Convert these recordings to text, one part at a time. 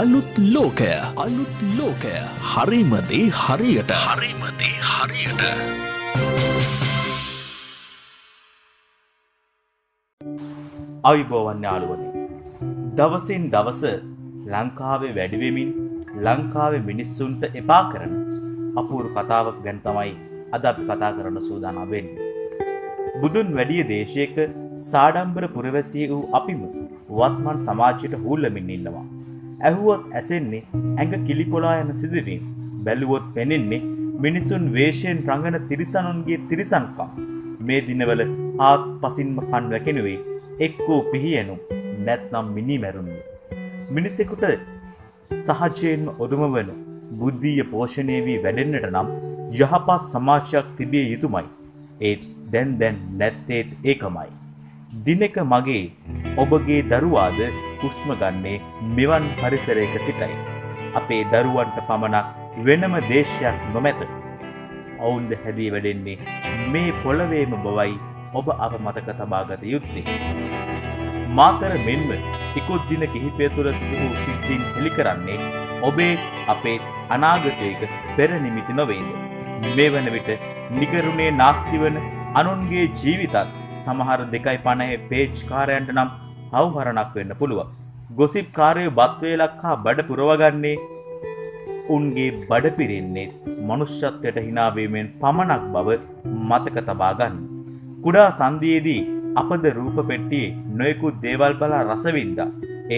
අලුත් ලෝකය අලුත් ලෝකය හරිමදේ හරියට හරිමදේ හරියට අවිබෝවන්න යාළුවනේ. දවසින් දවස ලංකාවේ වැඩිවෙමින් ලංකාවේ මිනිස්සුන්ට එපා කරන අපූරු කතාවක් ගැන තමයි අද අපි කතා කරන්න සූදානම් වෙන්නේ. බුදුන් වැඩිය දේශයක සාඩම්බර පුරවැසිය වූ අපිම වත්මන් සමාජයට හූල්ලමින් ඉන්නවා. ඇහුවොත් ඇසෙන්නේ ඇඟ කිලිපොලා යන සිදුවීම් බැලුවොත් පෙනෙන්නේ මිනිසුන් වේශයෙන් රඟන තිරිසනුන්ගේ තිරිසන්කම් මේ දිනවල ආත් පසින්ම කන් වැකෙනුවේ එක්කෝ පිහියනු නැත්නම් මිනි මැරුණු. මිනිසෙකුට සහජයෙන්ම ඔදුම වන බුද්ධීය පෝෂණය වී වැඩෙන්න්නට නම් යහපත් සමාජයක් තිබිය යුතුමයි. ඒත් දැන් දැන් නැත්තේත් ඒකමයි. දිනෙක මගේ ඔබගේ දරුවාද හුස්ම ගන්නේ මෙවන් පරිසරයක සිටයි. අපේ දරුවන්ට පමණක් වෙනම දේශයක් නොමැත. ඔවුන්ද හැදී වැඩෙන්නේ මේ පොළවේම බවයි ඔබ අප මතක තබාගත යුත්තේ. මාතර මෙන්ම ඉකුත් දින කිහිපය තුළ සිදු වූ සිද්ධීන් හෙළි කරන්නේ ඔබේ අපේ අනාගතයක පෙරනිමිති නොවේද. මේ වන විට නිකරුණේ නාස්තිවන අනුන්ගේ ජීවිතත් සමහර දෙකයි පණහ පේජ්කාරයන්ට නම් හවහරණක් වෙන්න පුළුව. ගොසිප් කාරය බත්වේලක් හා බඩ පුරවගන්නේ උන්ගේ බඩ පිරෙන්නේ මනුෂ්‍යත්වයට හිනාවීමෙන් පමණක් බව මතක තබාගන්න. කුඩා සන්දියේදී අපද රූප පෙට්ටියේ නොයකුත් දේවල් බලා රසවින්ද.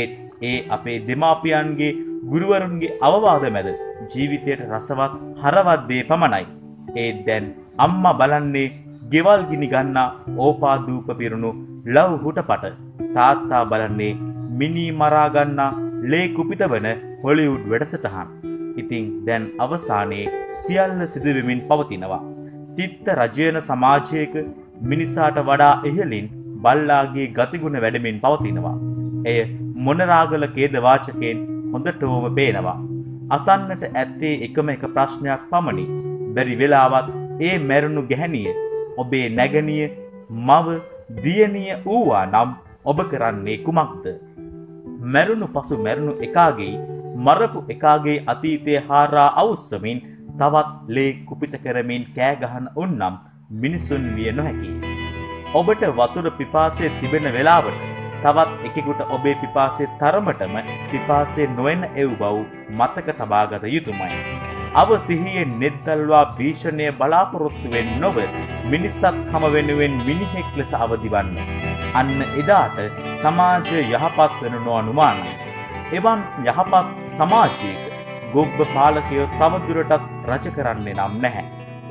ඒත් ඒ අපේ දෙමාපියන්ගේ ගුරුවරුන්ගේ අවවාද මැද ජීවිතයට රසවත් හරවත්දේ පමණයි. ඒත් දැන් අම්ම බලන්නේ ගෙවල් ගිනි ගන්නා ඕපාදූප පිරුණු ලව් හුටපට තාත්තා බලන්නේ මිනී මරාගන්නා ලේ කුපිත වන හොලිවුඩ් වැඩසටහන්. ඉතිං දැන් අවසානයේ සියල්ල සිදුවමින් පවතිනවා. තිත්ත රජයන සමාජයක මිනිසාට වඩා ඉහලින් බල්ලාගේ ගතිගුණ වැඩමින් පවතිනවා. එය මොනරාගල කේදවාචකයෙන් හොඳටෝම පේනවා. අසන්නට ඇත්තේ එකම එක ප්‍රශ්නයක් පමණි. බැරි වෙලාවත් ඒ මැරුණු ගැහැනිය ඔබේ නැගනිය මව දියනිය වූවා නම් ඔබ කරන්නේ කුමක්ද. මැරුණු පසු මැරුණු එකාගේ මරපු එකාගේ අතීතය හාරා අවුස්සමින් තවත් ලේ කුපිත කරමින් කෑගහන උන්නම් මිනිසුන් විය නොහැකි. ඔබට වතුර පිපාසය තිබෙන වෙලාවට තවත් එකෙකුට ඔබේ පිපාසේ තරමටම පිපාසේ නොවෙන එව් බව් මතක තබාගත යුතුමයි. අව සිහියෙන් නෙද්දල්වා භීෂණය බලාපොරොත්තුවෙන් නොව මිනිස්සත් කම වෙනුවෙන් මිනිහෙක් ලෙස අවදිවන්න. අන්න එදාට සමාජය යහපත් වන නොඅනුමානයි. එවන් යහපත් සමාජයක ගොබ්බ පාලකයෝ තවදුරටත් රජ කරන්නේ නම් නැහැ.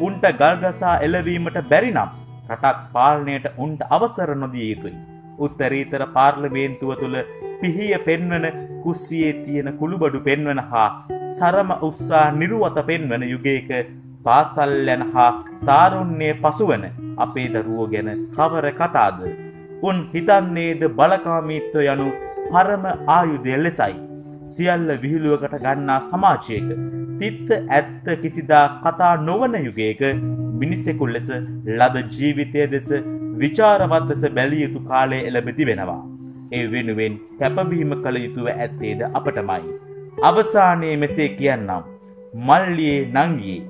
උන්ට ගල්ගසා එලවීමට බැරිනම් රටක් පාලනයට උන්ට අවසර නොදිය යුතුයි. උත්තරීතර පාර්ලමේන්තුව තුළ පිහිය පෙන්වන කුස්සියේ තියෙන කුළුබඩු පෙන්වන හා සරම උත්සා නිරුවත පෙන්වන යුගයක පාසල් යන හා තාරුන්නේ පසුවන අපේ දරුවෝ ගැන කවර කතාද. උන් හිතන්නේද බලකාමීත්ව යනු පරම ආයුදය ලෙසයි. සියල්ල විහිළුවකට ගන්නා සමාජයක තිත්ත ඇත්ත කිසිදා කතා නොවන යුගයක මිනිස්සෙකු ලෙස ලද ජීවිතය දෙස විචාරවත් ලෙස බැලිය යුතු කාලය එළබෙති වෙනවා. ඒ වෙනුවෙන් කැපවීම කළ යුතුව ඇත්තේද අපටමයි. අවසානයේ මෙසේ කියන්නම්. මල්ලියේ නංගියේ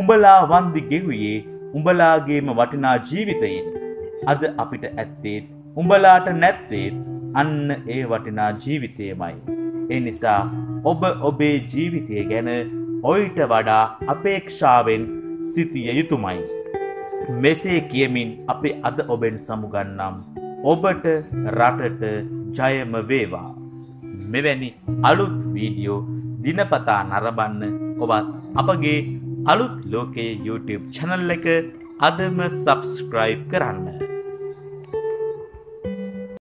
උඹලා වන්දි ගෙවුයේ උඹලාගේම වටිනා ජීවිතයෙන්. අද අපිට ඇත්තේත් උඹලාට නැත්තේත් අන්න ඒ වටිනා ජීවිතයමයි. ඒ නිසා ඔබ ඔබේ ජීවිතය ගැන ඔයිට වඩා අපේක්ෂාවෙන් සිතිය යුතුමයි. මෙසේ කියමින් අපි අද ඔබෙන් සමුගන්නම් ඔබට රටට ජයම වේවා. මෙවැනි අලුත් වීඩියෝ දිනපතා නරබන්න ඔබත් අපගේ අලුත් ලෝකයේ YouTube චැනල් එක අදම සබස්ක්‍රයිබ් කරන්න.